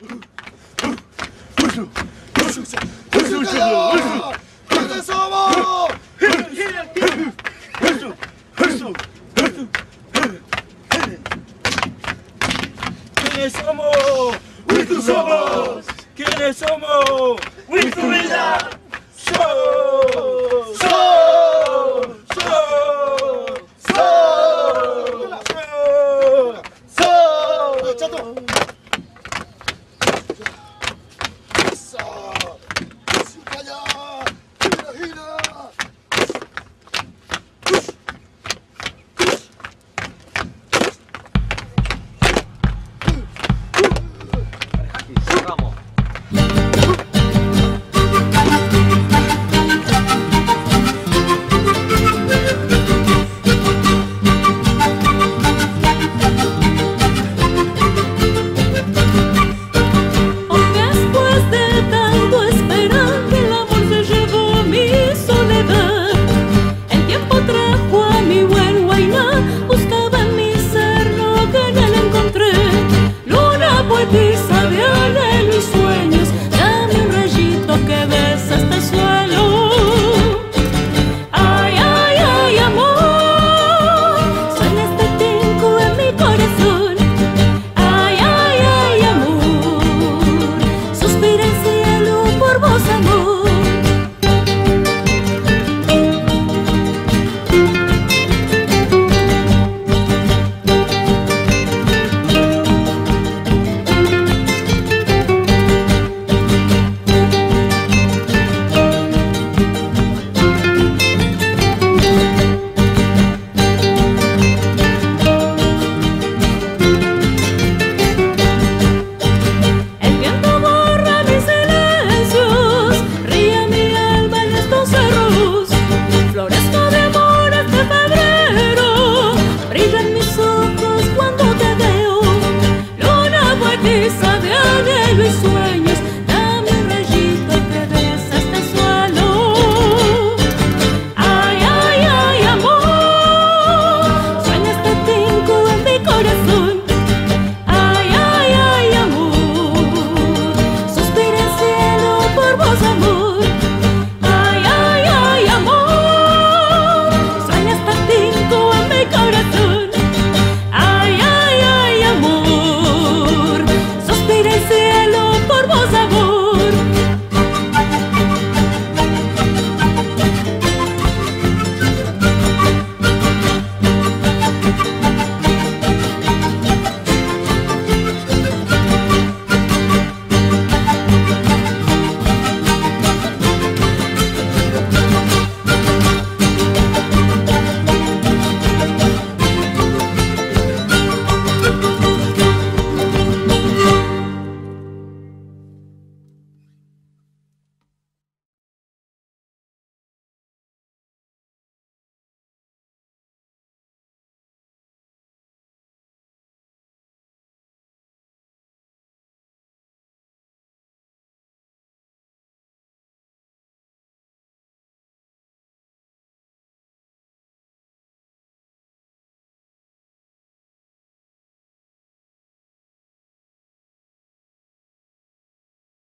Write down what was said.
¿Quiénes somos? ¿Quiénes somos? ¡Witu somos! ¿Quiénes somos? ¡Witu